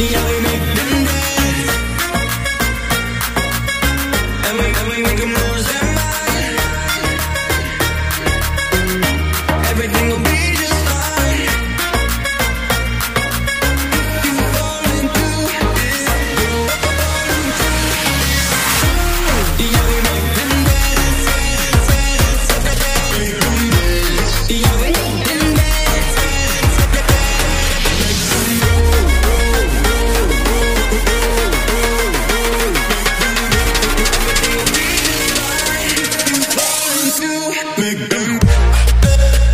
Y ya big bang.